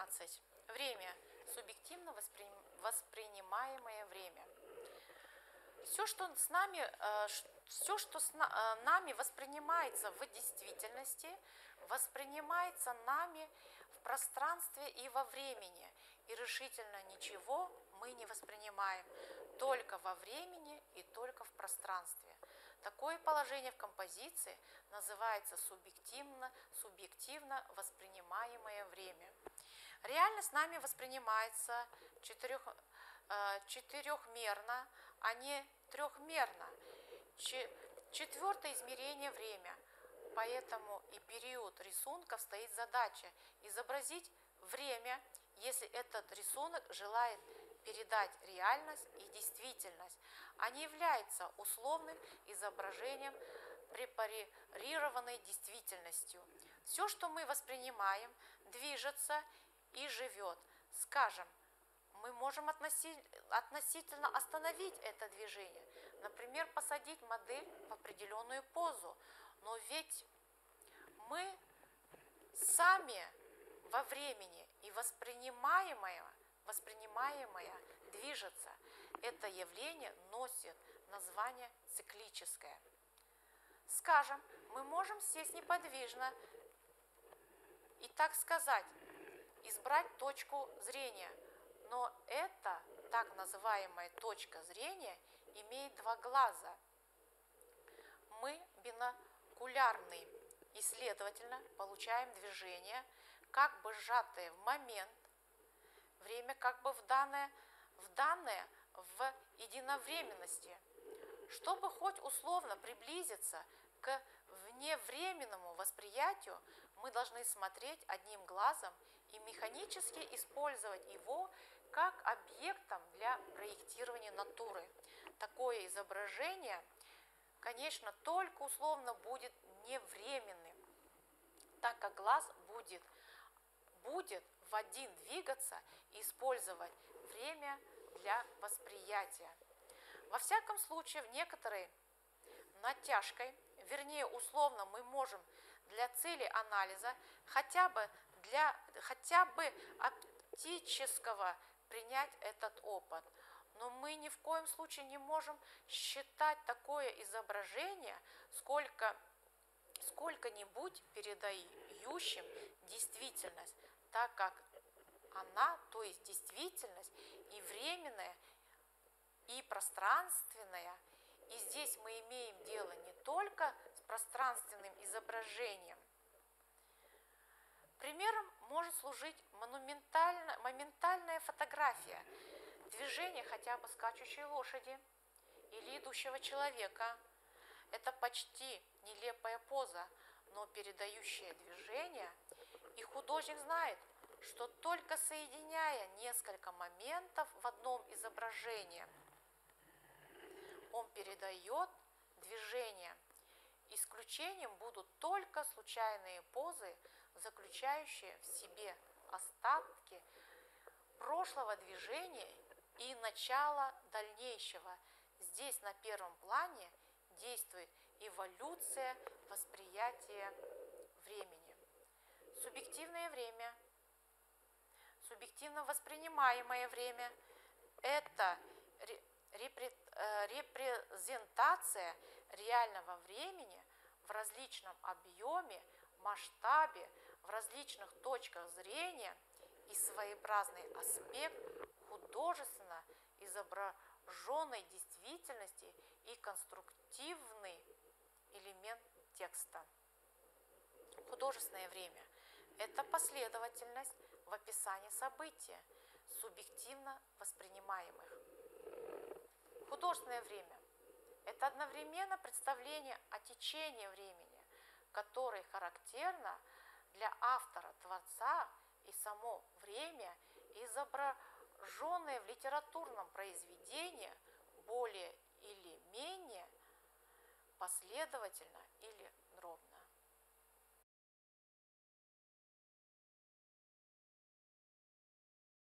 12. Время. Субъективно воспринимаемое время. Все, что с нами, э, все, что с э, нами воспринимается в действительности, воспринимается нами в пространстве и во времени, и решительно ничего мы не воспринимаем, только во времени и только в пространстве. Такое положение в композиции называется субъективно, субъективно воспринимаемое время. Реальность нами воспринимается четырех, э, четырехмерно, а не трехмерно. Четвертое измерение – время. Поэтому и период рисунков стоит задача изобразить время, если этот рисунок желает передать реальность и действительность, а не является условным изображением препарированной действительностью. Все, что мы воспринимаем, движется и живет. Скажем, мы можем относительно остановить это движение, например, посадить модель в определенную позу, но ведь мы сами во времени и воспринимаемое, воспринимаемое движется. Это явление носит название циклическое. Скажем, мы можем сесть неподвижно и, так сказать, избрать точку зрения, но эта так называемая точка зрения имеет два глаза. Мы бинокулярны и, следовательно, получаем движение, как бы сжатое в момент, время как бы в данное, в данное в единовременности. Чтобы хоть условно приблизиться к вневременному восприятию, мы должны смотреть одним глазом и механически использовать его как объектом для проектирования натуры. Такое изображение, конечно, только условно будет невременным, так как глаз будет, будет в один двигаться и использовать время для восприятия. Во всяком случае, в некоторой натяжкой, вернее, условно мы можем для цели анализа хотя бы для хотя бы оптического принять этот опыт. Но мы ни в коем случае не можем считать такое изображение сколько сколько-нибудь передающим действительность, так как она, то есть действительность, и временная, и пространственная. И здесь мы имеем дело не только с пространственным изображением. Примером может служить монументально, моментальная фотография, движение хотя бы скачущей лошади или идущего человека. Это почти нелепая поза, но передающая движение, и художник знает, что только соединяя несколько моментов в одном изображении, он передает движение. Исключением будут только случайные позы, заключающие в себе остатки прошлого движения и начала дальнейшего. Здесь на первом плане действует эволюция восприятия времени. Субъективное время, субъективно воспринимаемое время – это э, репрезентация реального времени в различном объеме, масштабе, в различных точках зрения и своеобразный аспект художественно изображенной действительности и конструктивный элемент текста. Художественное время – это последовательность в описании события, субъективно воспринимаемых. Художественное время – это одновременно представление о течении времени, которое характерно для автора, творца и само время, изображенное в литературном произведении более или менее последовательно или дробно.